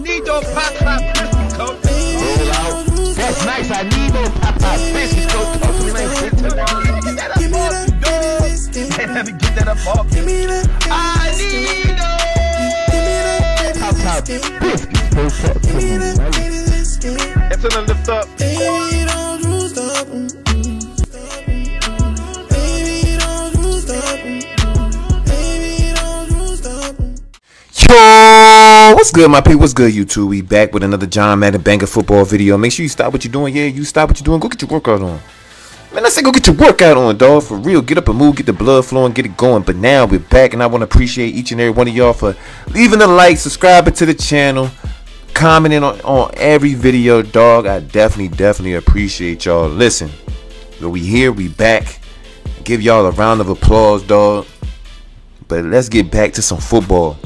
need those pop pop biscuits, coach. Roll out. That's nice. I need those pop pop biscuits, coach. Talk to me like this. Get that up off me, dog. Let me get that up off me. I need those pop pop biscuits, coach. Talk to me like It's in the lift up. Yo, what's good, my people? What's good, YouTube? We back with another John Madden Banger football video. Make sure you stop what you're doing. Yeah, you stop what you're doing. Go get your workout on. Man, I say go get your workout on, dog. For real, get up and move, get the blood flowing, get it going. But now we're back, and I want to appreciate each and every one of y'all for leaving a like, subscribing to the channel, commenting on, on every video, dog. I definitely, definitely appreciate y'all. Listen, we here, we back. Give y'all a round of applause, dog. But let's get back to some football.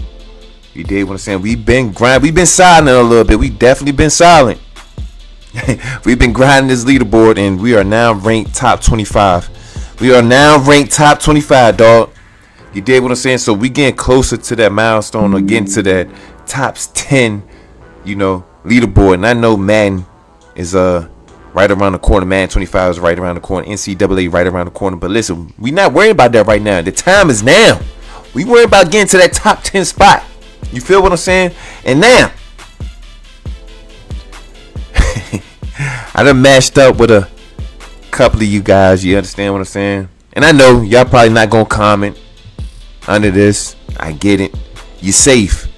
You did what I'm saying? We've been grind. We've been silent a little bit. We definitely been silent. We've been grinding this leaderboard, and we are now ranked top 25. We are now ranked top 25, dog. You did what I'm saying? So we getting closer to that milestone or getting to that top 10, you know, leaderboard. And I know Madden is uh right around the corner. Man, 25 is right around the corner. NCAA right around the corner. But listen, we not worried about that right now. The time is now. We worried about getting to that top 10 spot. You feel what I'm saying? And now, I done matched up with a couple of you guys. You understand what I'm saying? And I know y'all probably not gonna comment under this. I get it. You're safe.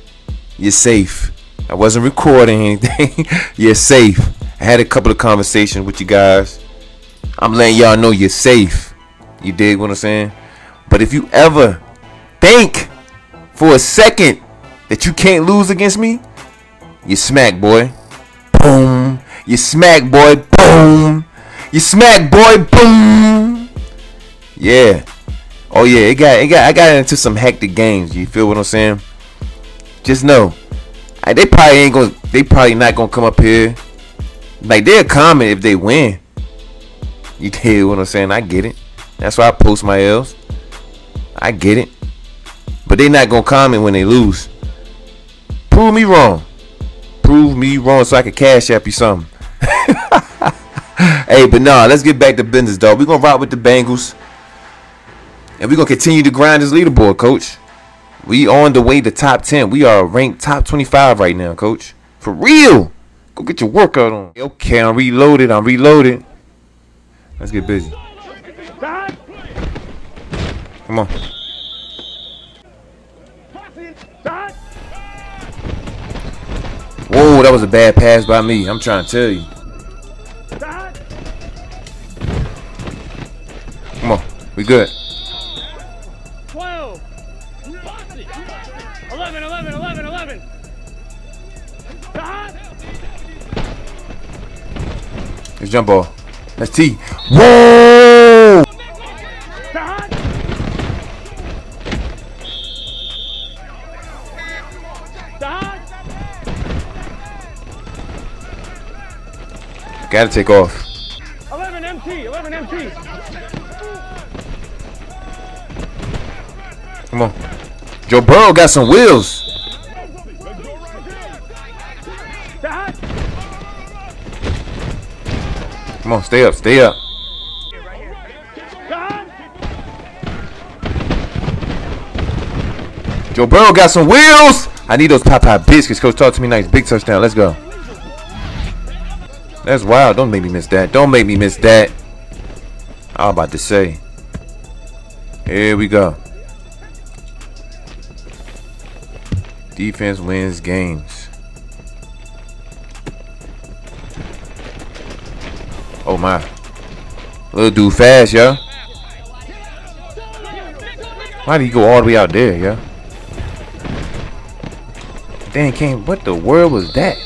You're safe. I wasn't recording anything. you're safe. I had a couple of conversations with you guys. I'm letting y'all know you're safe. You dig what I'm saying? But if you ever think for a second that you can't lose against me, you smack, boy. Boom. You smack, boy. Boom. You smack, boy. Boom. Yeah. Oh yeah, it got it got I got into some hectic games. You feel what I'm saying? Just know, I, they probably ain't gonna. They probably not gonna come up here. Like they'll comment if they win. You hear what I'm saying? I get it. That's why I post my L's. I get it. But they not gonna comment when they lose. Prove me wrong. Prove me wrong so I can cash app you something. hey, but nah, let's get back to business, dog. We're gonna ride with the Bengals. And we're gonna continue to grind this leaderboard, coach. We on the way to top 10. We are ranked top 25 right now, coach. For real. Go get your workout on. Okay, I'm reloaded. I'm reloaded. Let's get busy. Come on. Whoa, that was a bad pass by me. I'm trying to tell you. Come on. We good. 12. 11, 11, 11, 11. Let's jump ball. That's T. Whoa! Gotta take off. 11 MT, 11 MT. Come on. Joe Burrow got some wheels. Come on, stay up, stay up. Joe Burrow got some wheels. I need those Popeye biscuits. Coach, talk to me nice. Big touchdown. Let's go. That's wild. Don't make me miss that. Don't make me miss that. I was about to say. Here we go. Defense wins games. Oh my. Little dude fast, yo. Why did he go all the way out there, yo? Dang, came. What the world was that?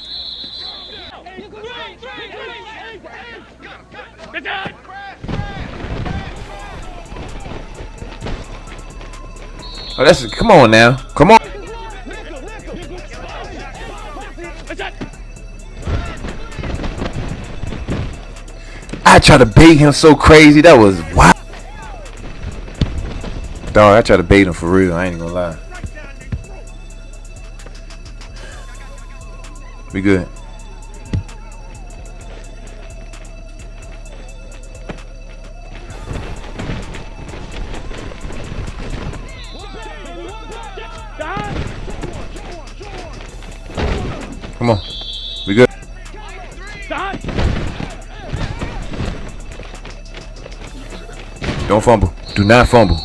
Oh, that's come on now. Come on. I tried to bait him so crazy. That was wow. Dog, I tried to bait him for real. I ain't gonna lie. We good. Come on. We good. Don't fumble. Do not fumble.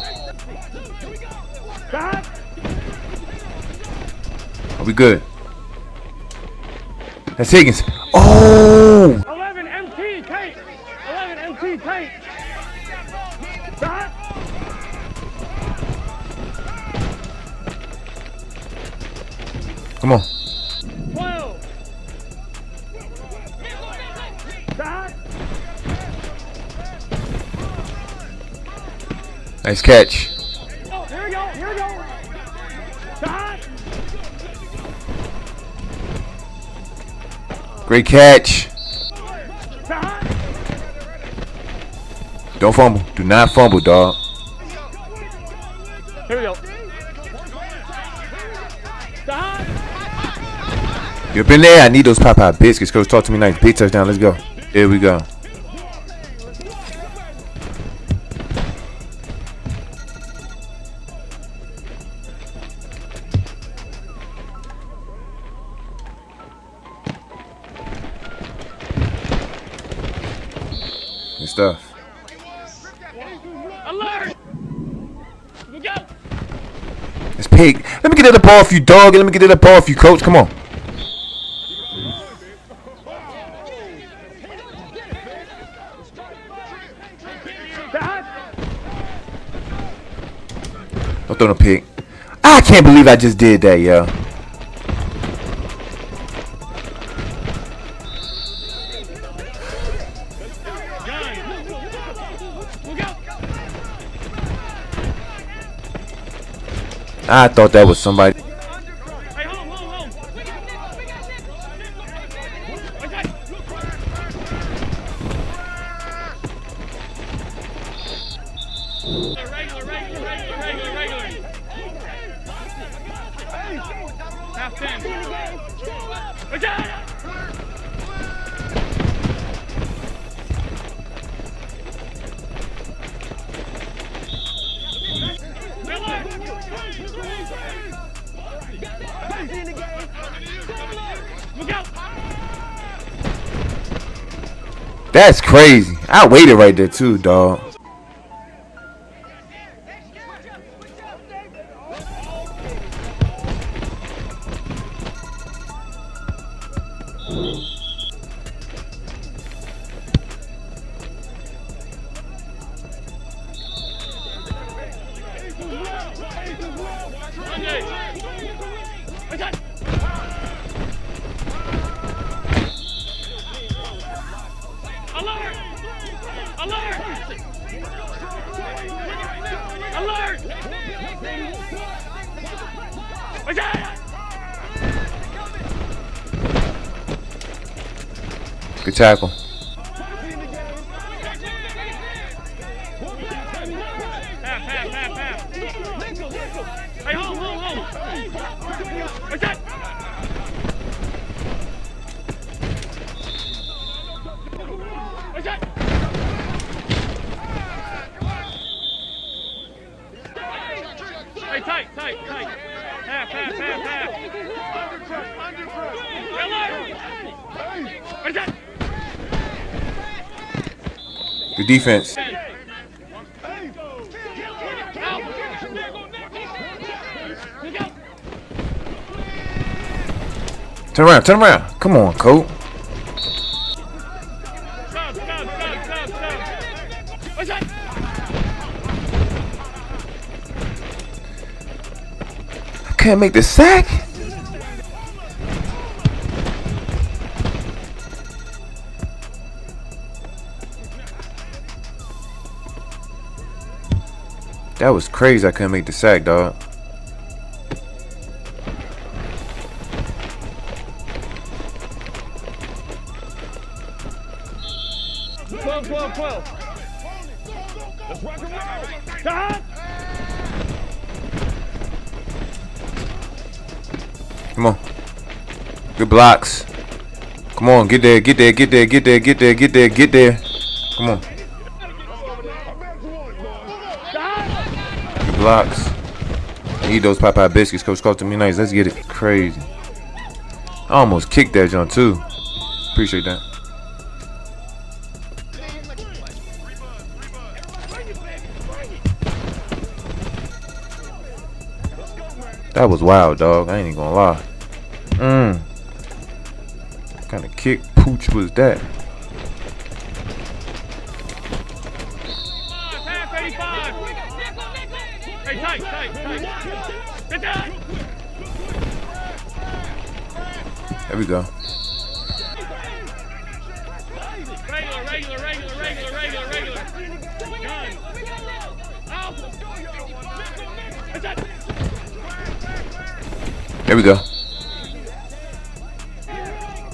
Are we good? That's Higgins. Oh! 11 MT tape! 11 MT tape! Come on. Nice catch. Here we go, here we go! Stop! Great catch. Don't fumble. Do not fumble, dog. Here we go. You've been there? I need those Popeye biscuits. Coach, talk to me nice. Big touchdown. Let's go. Here we go. Good stuff. It's pig. Let me get that ball off you, dog. and Let me get that ball off you, coach. Come on. Don't throw no pig. I can't believe I just did that, yo. I thought that was somebody. That's crazy. I waited right there too, dog. Tackle. Defense. Turn around, turn around. Come on, Colt. I can't make the sack. That was crazy. I couldn't make the sack, dog. Twelve, twelve, twelve. Stop. Come on. Good blocks. Come on, get there, get there, get there, get there, get there, get there, get there. Come on. Blocks. Need those Popeye biscuits, Coach Coach to me nice. Let's get it. Crazy. I almost kicked that John too. Appreciate that. That was wild, dog. I ain't even gonna lie. Mmm. What kind of kick pooch was that? There we go. There we go.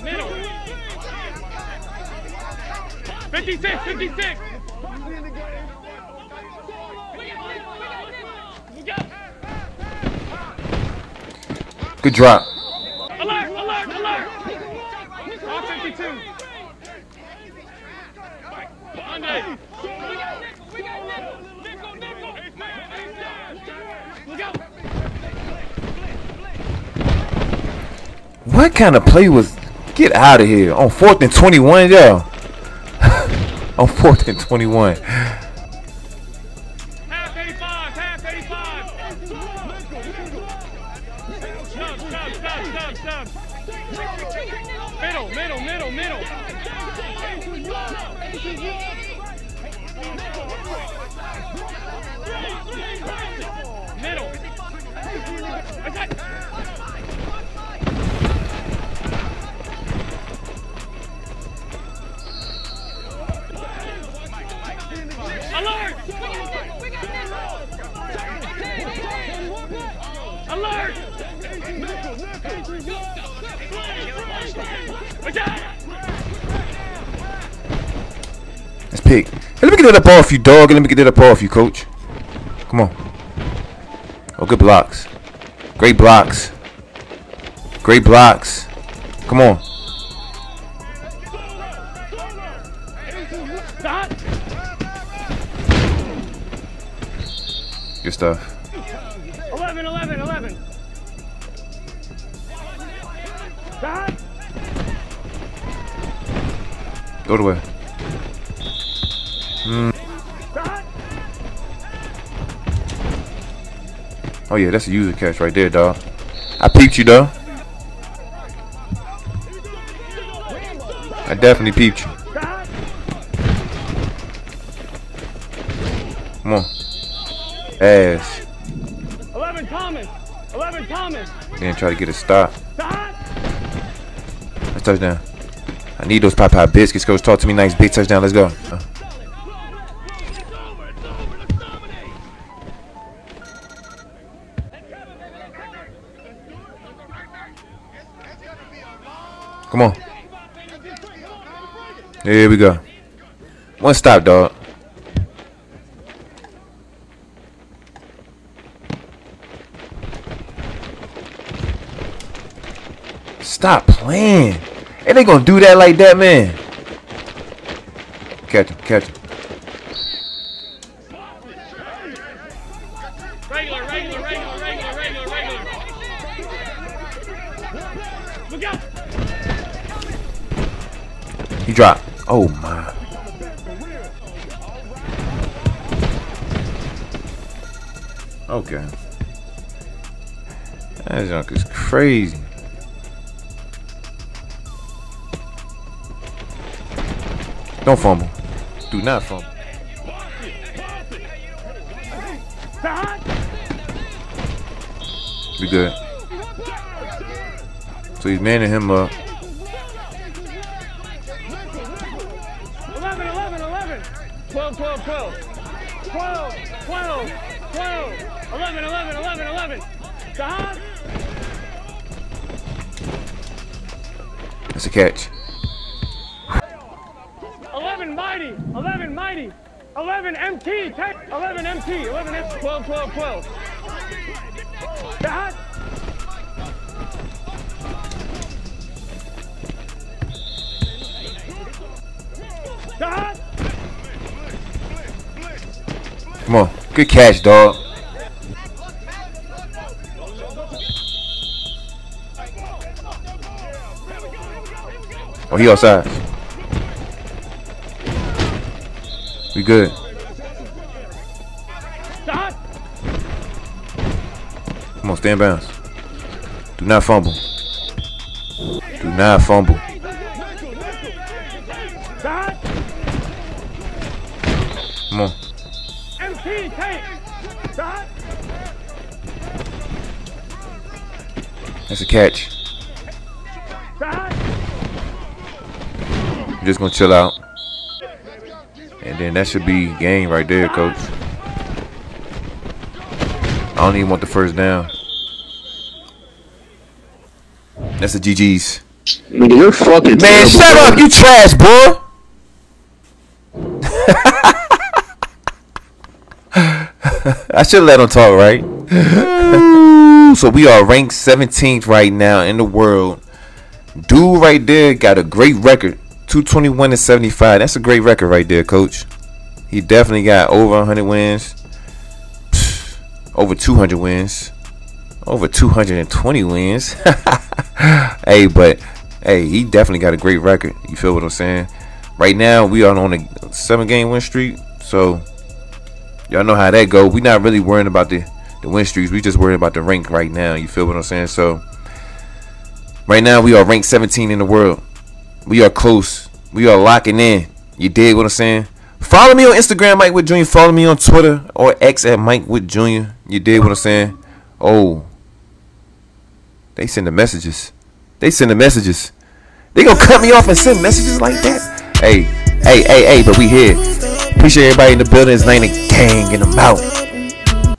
Middle. 56, 56. Good drop. Alert, alert, alert. 52. What kind of play was get out of here on fourth and 21 yo on fourth and 21 Alert! Let's pick. Hey, let me get that up off you, dog. Let me get that up off you, coach. Come on. Oh, good blocks. Great blocks. Great blocks. Come on. Good stuff. 11, 11, 11. Stop! Go the way. Stop! Oh yeah, that's a user catch right there, dog. I peeped you though. I definitely peeped you. Ass. 11, Thomas. 11, Thomas. Then try to get a stop. Touchdown. I need those Popeye biscuits. Coach, talk to me nice. Big touchdown. Let's go. Uh, Come on. Here we go. One stop, dog. Stop playing. And they gonna do that like that, man. Catch him, catch him. Regular, regular, regular, regular, regular, regular. Look out! He dropped. Oh my. Okay. That junk is crazy. Don't fumble. Do not fumble. Stop! Be good. So he's manning him up. 11, 11, 11. 12, 12, 12. 12, 12, 12. 11, 11, 11, 11. Shahad. That's a catch. 12, 12, 12. Shahad. Shahad. Come on. Good catch, dog. Oh, he outside. We good. On, stand bounce. Do not fumble. Do not fumble. Come on. That's a catch. Just gonna chill out. And then that should be game right there, coach. I don't even want the first down. That's the GG's. Nigga, you're fucking Man, terrible, shut bro. up, you trash, boy. I should let him talk, right? so we are ranked 17th right now in the world. Dude right there got a great record. 221 and 75. That's a great record right there, coach. He definitely got over 100 wins. Over 200 wins. Over 220 wins. hey, but hey, he definitely got a great record. You feel what I'm saying? Right now, we are on a seven game win streak. So y'all know how that go. We're not really worrying about the the win streaks. We just worrying about the rank right now. You feel what I'm saying? So right now we are ranked 17 in the world. We are close. We are locking in. You dig what I'm saying? Follow me on Instagram, Mike Whit Junior. Follow me on Twitter or X at Mike Whit Junior. You dig what I'm saying? Oh, they send the messages. They send the messages. They gonna cut me off and send messages like that? Hey, hey, hey, hey, but we here. Appreciate everybody in the building. It's Lane and Gang, and I'm out.